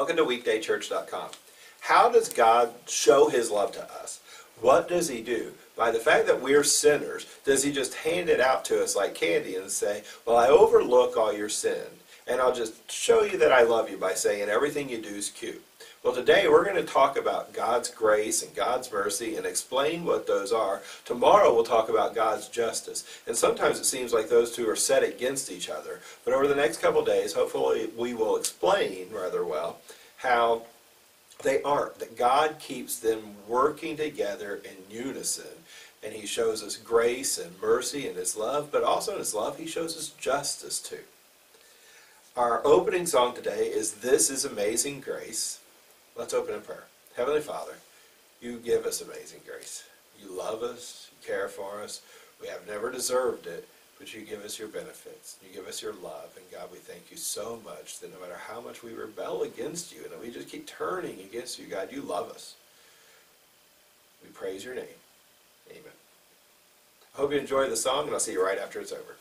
Welcome to weekdaychurch.com. How does God show his love to us? What does he do? By the fact that we're sinners, does he just hand it out to us like candy and say, Well, I overlook all your sin, and I'll just show you that I love you by saying everything you do is cute? Well, today we're going to talk about God's grace and God's mercy and explain what those are. Tomorrow we'll talk about God's justice. And sometimes it seems like those two are set against each other. But over the next couple days, hopefully we will explain rather well how they aren't. That God keeps them working together in unison. And he shows us grace and mercy and his love, but also in his love he shows us justice too. Our opening song today is This is Amazing Grace. Let's open in prayer. Heavenly Father, you give us amazing grace. You love us, you care for us. We have never deserved it, but you give us your benefits. You give us your love. And God, we thank you so much that no matter how much we rebel against you and we just keep turning against you, God, you love us. We praise your name. Amen. I hope you enjoy the song, and I'll see you right after it's over.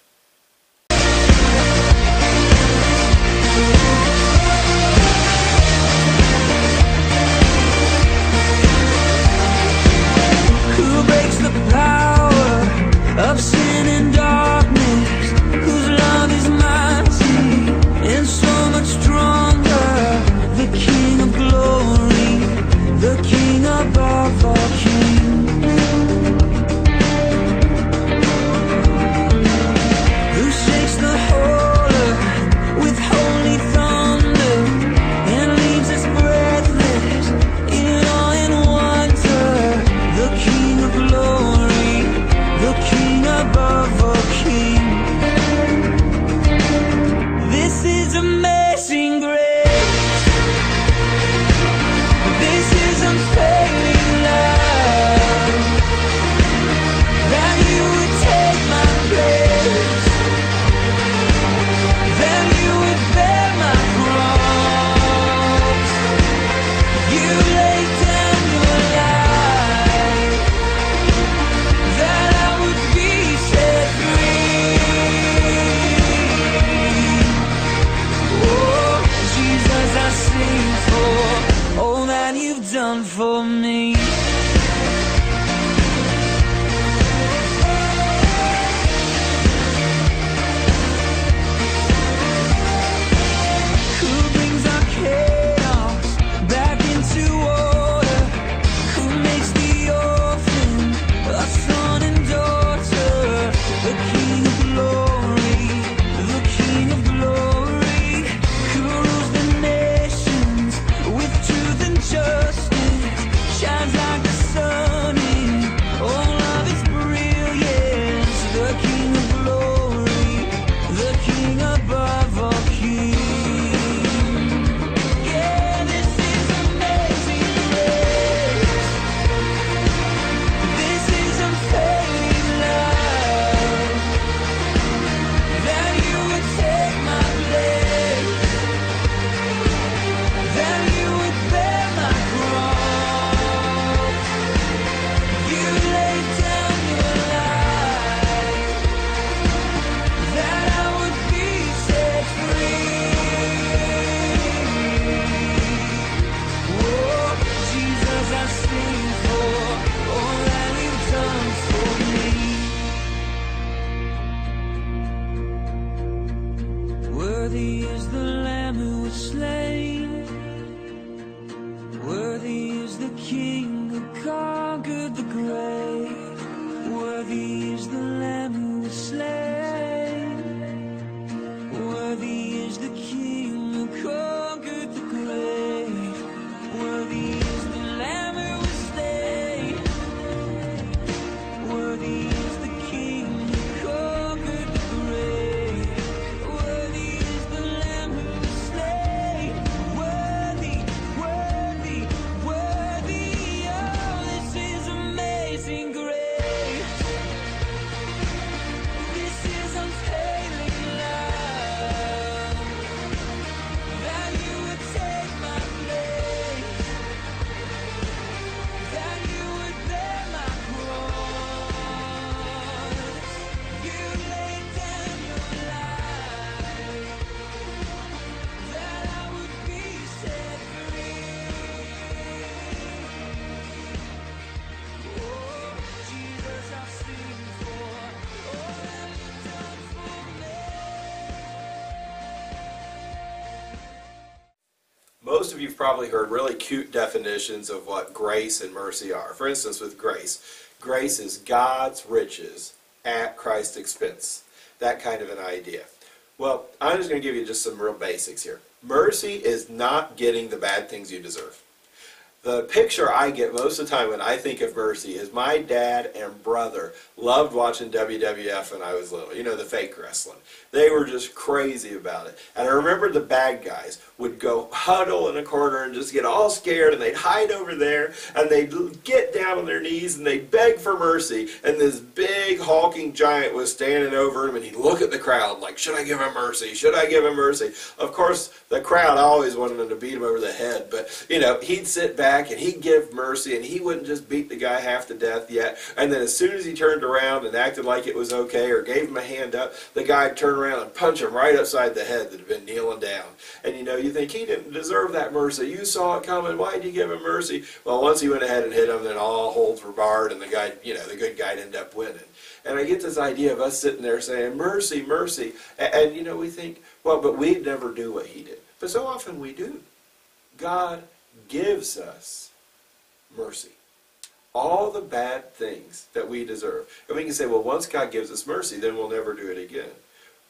Most of you've probably heard really cute definitions of what grace and mercy are. For instance, with grace, grace is God's riches at Christ's expense. That kind of an idea. Well, I'm just going to give you just some real basics here. Mercy is not getting the bad things you deserve the picture I get most of the time when I think of Mercy is my dad and brother loved watching WWF when I was little. You know, the fake wrestling. They were just crazy about it. And I remember the bad guys would go huddle in a corner and just get all scared and they'd hide over there and they'd get down on their knees and they'd beg for mercy. And this big hulking giant was standing over him and he'd look at the crowd like, should I give him mercy? Should I give him mercy? Of course, the crowd always wanted him to beat him over the head, but, you know, he'd sit back back and he'd give mercy and he wouldn't just beat the guy half to death yet. And then as soon as he turned around and acted like it was okay or gave him a hand up, the guy'd turn around and punch him right upside the head that had been kneeling down. And you know, you think he didn't deserve that mercy. You saw it coming. Why did you give him mercy? Well, once he went ahead and hit him, then all holds were barred and the guy, you know, the good guy'd end up winning. And I get this idea of us sitting there saying, mercy, mercy. And, and you know, we think, well, but we'd never do what he did. But so often we do. God gives us mercy. All the bad things that we deserve. And we can say, well, once God gives us mercy, then we'll never do it again.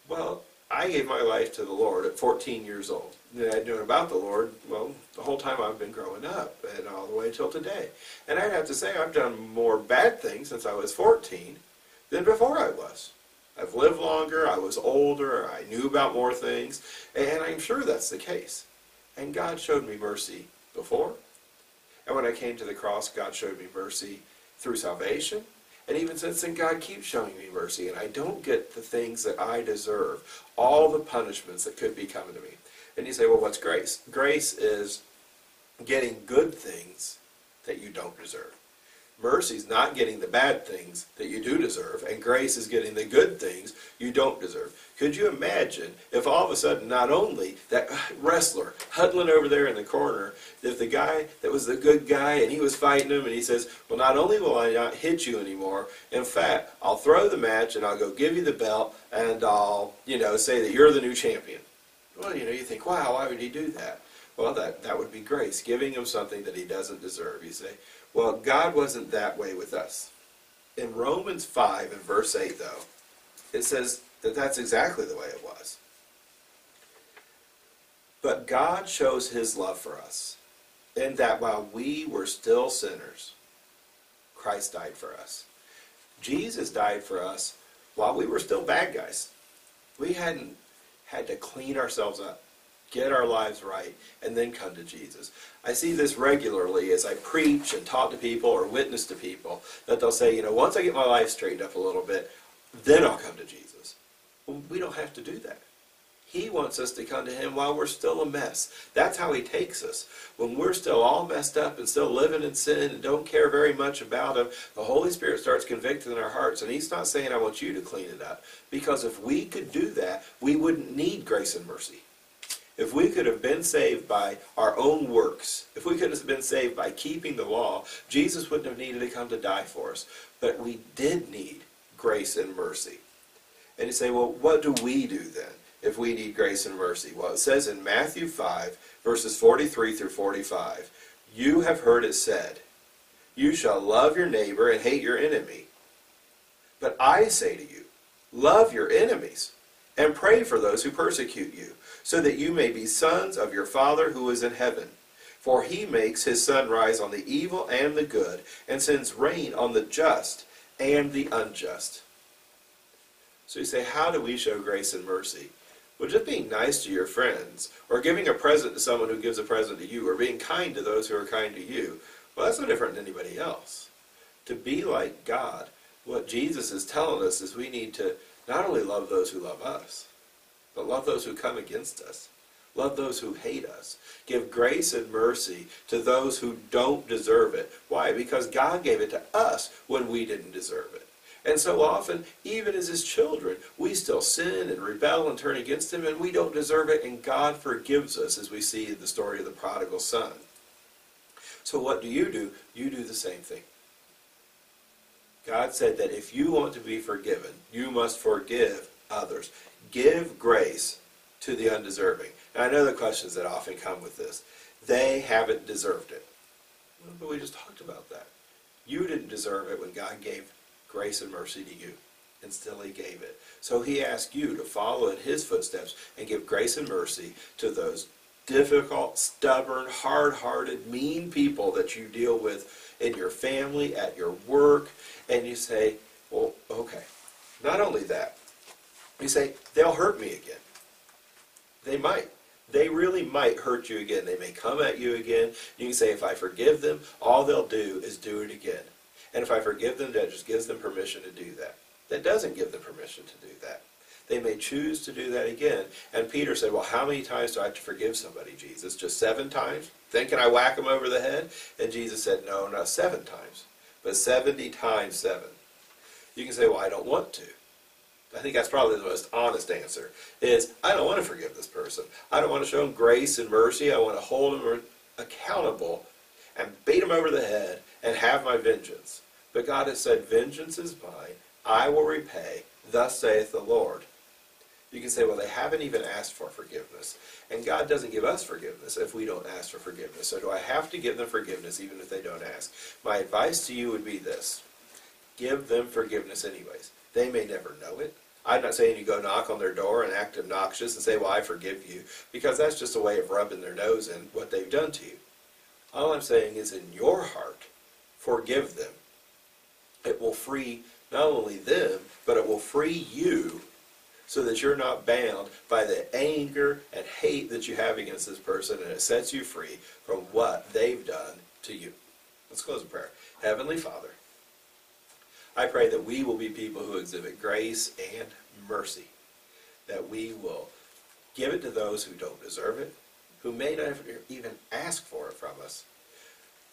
Well, I gave my life to the Lord at 14 years old. And I'd known about the Lord, well, the whole time I've been growing up and all the way till today. And I'd have to say I've done more bad things since I was 14 than before I was. I've lived longer, I was older, I knew about more things, and I'm sure that's the case. And God showed me mercy before, and when I came to the cross, God showed me mercy through salvation. And even since then, God keeps showing me mercy. And I don't get the things that I deserve, all the punishments that could be coming to me. And you say, well, what's grace? Grace is getting good things that you don't deserve. Mercy is not getting the bad things that you do deserve, and grace is getting the good things you don't deserve. Could you imagine if all of a sudden not only that wrestler huddling over there in the corner, if the guy that was the good guy and he was fighting him and he says, well, not only will I not hit you anymore, in fact, I'll throw the match and I'll go give you the belt and I'll, you know, say that you're the new champion. Well, you know, you think, wow, why would he do that? Well, that, that would be grace, giving him something that he doesn't deserve. You say, well, God wasn't that way with us. In Romans 5 and verse 8, though, it says that that's exactly the way it was. But God shows his love for us in that while we were still sinners, Christ died for us. Jesus died for us while we were still bad guys. We hadn't had to clean ourselves up get our lives right, and then come to Jesus. I see this regularly as I preach and talk to people or witness to people that they'll say, you know, once I get my life straightened up a little bit, then I'll come to Jesus. Well, we don't have to do that. He wants us to come to Him while we're still a mess. That's how He takes us. When we're still all messed up and still living in sin and don't care very much about Him, the Holy Spirit starts convicting our hearts. And He's not saying, I want you to clean it up. Because if we could do that, we wouldn't need grace and mercy. If we could have been saved by our own works, if we could have been saved by keeping the law, Jesus wouldn't have needed to come to die for us. But we did need grace and mercy. And you say, well, what do we do then if we need grace and mercy? Well, it says in Matthew 5, verses 43 through 45, You have heard it said, You shall love your neighbor and hate your enemy. But I say to you, love your enemies and pray for those who persecute you so that you may be sons of your Father who is in heaven. For he makes his sun rise on the evil and the good, and sends rain on the just and the unjust. So you say, how do we show grace and mercy? Well, just being nice to your friends, or giving a present to someone who gives a present to you, or being kind to those who are kind to you, well, that's no different than anybody else. To be like God, what Jesus is telling us is we need to not only love those who love us, but love those who come against us. Love those who hate us. Give grace and mercy to those who don't deserve it. Why? Because God gave it to us when we didn't deserve it. And so often, even as his children, we still sin and rebel and turn against him, and we don't deserve it, and God forgives us, as we see in the story of the prodigal son. So what do you do? You do the same thing. God said that if you want to be forgiven, you must forgive others give grace to the undeserving. And I know the questions that often come with this. they haven't deserved it. But we just talked about that. You didn't deserve it when God gave grace and mercy to you, and still He gave it. So He asked you to follow in His footsteps and give grace and mercy to those difficult, stubborn, hard hearted, mean people that you deal with in your family, at your work, and you say, well, okay. Not only that, you say, they'll hurt me again. They might. They really might hurt you again. They may come at you again. You can say, if I forgive them, all they'll do is do it again. And if I forgive them, that just gives them permission to do that. That doesn't give them permission to do that. They may choose to do that again. And Peter said, Well, how many times do I have to forgive somebody, Jesus? Just seven times? Then can I whack them over the head? And Jesus said, No, not seven times, but 70 times seven. You can say, Well, I don't want to. I think that's probably the most honest answer is I don't want to forgive this person. I don't want to show them grace and mercy. I want to hold them accountable and beat them over the head and have my vengeance. But God has said, Vengeance is mine. I will repay. Thus saith the Lord. You can say, well, they haven't even asked for forgiveness. And God doesn't give us forgiveness if we don't ask for forgiveness. So do I have to give them forgiveness even if they don't ask? My advice to you would be this. Give them forgiveness anyways. They may never know it. I'm not saying you go knock on their door and act obnoxious and say, well, I forgive you, because that's just a way of rubbing their nose in what they've done to you. All I'm saying is in your heart, forgive them. It will free not only them, but it will free you so that you're not bound by the anger and hate that you have against this person, and it sets you free from what they've done to you. Let's close in prayer. Heavenly Father, I pray that we will be people who exhibit grace and mercy, that we will give it to those who don't deserve it, who may not even ask for it from us,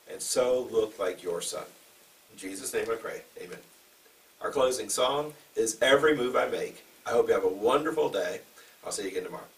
and so look like your Son. In Jesus' name I pray. Amen. Our closing song is Every Move I Make. I hope you have a wonderful day. I'll see you again tomorrow.